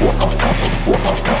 Wow.